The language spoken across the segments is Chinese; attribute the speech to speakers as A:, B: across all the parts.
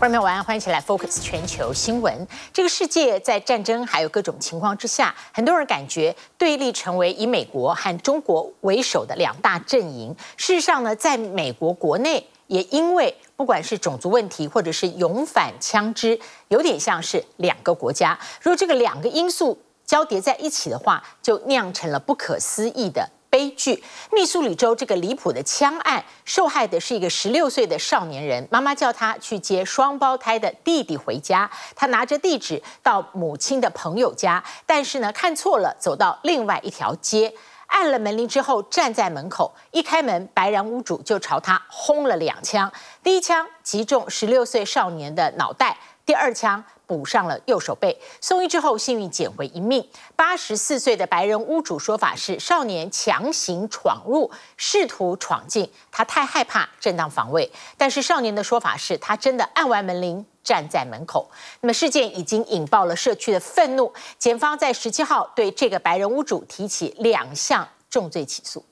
A: 朋友们晚安，欢迎一起来 Focus 全球新闻。这个世界在战争还有各种情况之下，很多人感觉对立成为以美国和中国为首的两大阵营。事实上呢，在美国国内也因为不管是种族问题或者是勇反枪支，有点像是两个国家。如果这个两个因素交叠在一起的话，就酿成了不可思议的。悲剧，密苏里州这个离谱的枪案，受害的是一个十六岁的少年人，妈妈叫他去接双胞胎的弟弟回家，他拿着地址到母亲的朋友家，但是呢看错了，走到另外一条街，按了门铃之后站在门口，一开门，白人屋主就朝他轰了两枪，第一枪击中十六岁少年的脑袋，第二枪。补上了右手背，送医之后幸运捡回一命。八十四岁的白人屋主说法是，少年强行闯入，试图闯进，他太害怕，正当防卫。但是少年的说法是他真的按完门铃，站在门口。那么事件已经引爆了社区的愤怒，检方在十七号对这个白人屋主提起两项重罪起诉。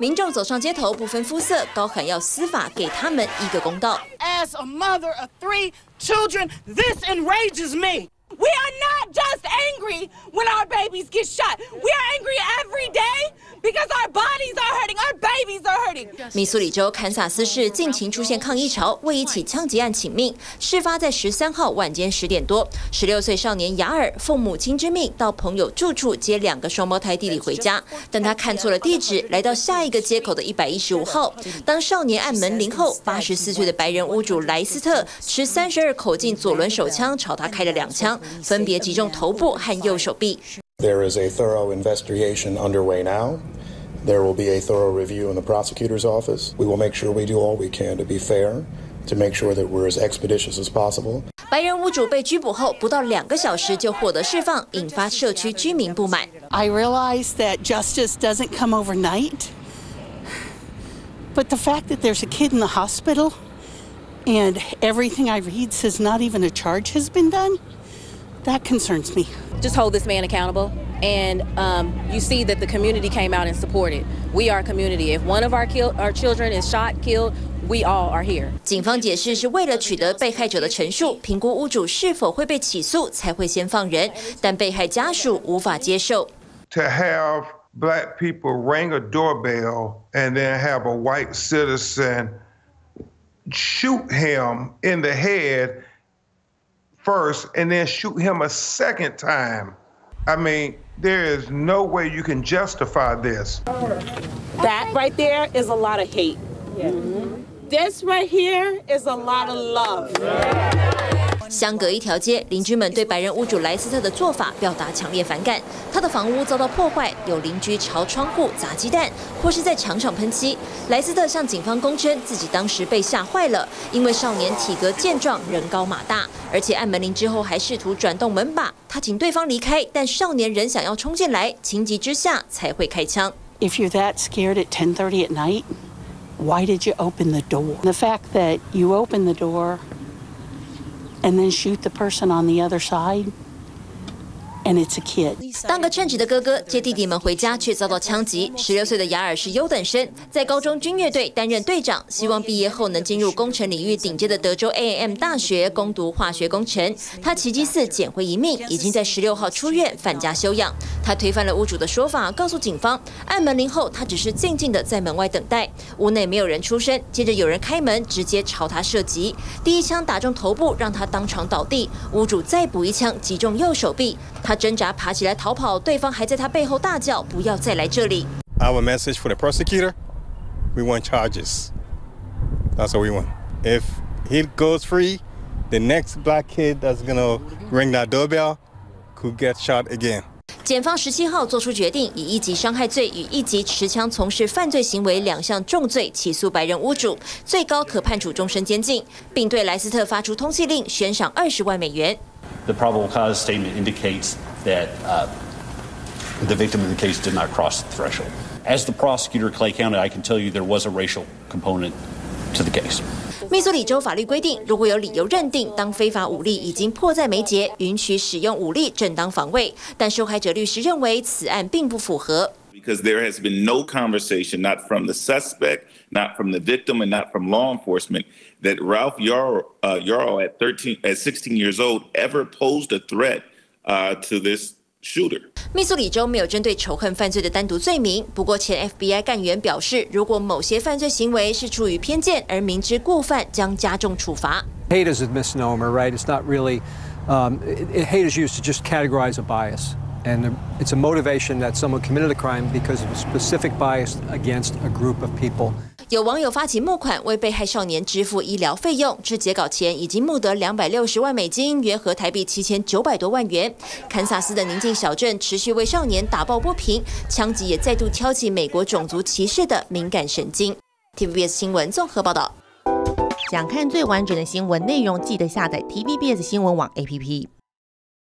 B: 民众走上街头，不分肤色，高喊要司法给他们一个公道。
C: As a mother of three children, this enrages me. We are not just angry when our babies get shot. We are angry every day because our bodies are hurting, our babies are hurting.
B: 密苏里州堪萨斯市近期出现抗议潮，为一起枪击案请命。事发在十三号晚间十点多，十六岁少年雅尔奉母亲之命到朋友住处接两个双胞胎弟弟回家，但他看错了地址，来到下一个街口的一百一十五号。当少年按门铃后，八十四岁的白人屋主莱斯特持三十二口径左轮手枪朝他开了两枪。分别击中头部和右手臂。
D: There is a thorough investigation underway now. There will be a thorough review in the prosecutor's office. We will make sure we do all we can to be fair, to make sure that we're as expeditious as possible.
B: 白人屋主被拘捕后不到两个小时就获得释放，引发社区居民不满。
E: I realize that justice doesn't come overnight, but the fact that there's a kid in the hospital and everything I read says not even a charge has been done. That concerns me.
F: Just hold this man accountable. And um, you see that the community came out and supported. We are a community. If one of our, kill, our children is shot, killed, we all are here.
B: 警方解释是为了取得被害者的陈述，评估屋主是否会被起诉，才会先放人。但被害家属无法接受。
G: To have black people ring a doorbell and then have a white citizen shoot him in the head first and then shoot him a second time. I mean, there is no way you can justify this.
C: That right there is a lot of hate. Yeah. This right here is a lot of love. Yeah.
B: 相隔一条街，邻居们对白人屋主莱斯特的做法表达强烈反感。他的房屋遭到破坏，有邻居朝窗户砸鸡蛋，或是在墙上喷漆。莱斯特向警方供称，自己当时被吓坏了，因为少年体格健壮，人高马大，而且按门铃之后还试图转动门把。他请对方离开，但少年仍想要冲进来，情急之下才会开枪。
E: If you're that scared at 10:30 at night, why did you open the door? The fact that you open the door. and then shoot the person on the other side. And it's a kid.
B: 当个称职的哥哥接弟弟们回家，却遭到枪击。十六岁的雅尔是优等生，在高中军乐队担任队长，希望毕业后能进入工程领域顶尖的德州 A&M 大学攻读化学工程。他奇迹似捡回一命，已经在十六号出院返家休养。他推翻了屋主的说法，告诉警方，按门铃后他只是静静的在门外等待，屋内没有人出声。接着有人开门，直接朝他射击，第一枪打中头部，让他当场倒地。屋主再补一枪，击中右手臂。他挣扎爬起来逃跑，对方还在他背后大叫：“不要再来这里！”
H: Our message for the prosecutor: We want charges. That's what we want. If he goes free, the next black kid that's gonna ring that doorbell could get shot again.
B: 检方十七号作出决定，以一级伤害罪与一级持枪从事犯罪行为两项重罪起诉白人屋主，最高可判处终身监禁，并对莱斯特发出通缉令，悬赏二十万美元。
I: The probable cause statement indicates that uh, the victim in the case did not cross the threshold. As the prosecutor, Clay County, I can tell you there was a racial component to the case.
B: 密苏里州法律规定，如果有理由认定当非法武力已经迫在眉睫，允许使用武力正当防卫。但受害者律师认为此案并不符合。
J: because there has been no conversation, not from the suspect, not from the victim, and not from law enforcement, that Ralph Yarrow, uh, Yarrow at 13, at 16 years old, ever posed a threat uh, to this shooter.
B: 密苏里州没有针对仇恨犯罪的单独罪名，不过前 FBI 干员表示，如果某些犯罪行为是出于偏见而明知故犯，将加重处罚。
K: Hate is a misnomer, right? It's not really. Um, it, hate is used to just categorize a bias. And it's a motivation that someone committed a crime because of a specific bias against a group of people.
B: 有网友发起募款，为被害少年支付医疗费用。至截稿前，已经募得两百六十万美金，约合台币七千九百多万元。堪萨斯的宁静小镇持续为少年打抱不平，枪击也再度挑起美国种族歧视的敏感神经。TVBS 新闻综合报道。
L: 想看最完整的新闻内容，记得下载 TVBS 新闻网 APP。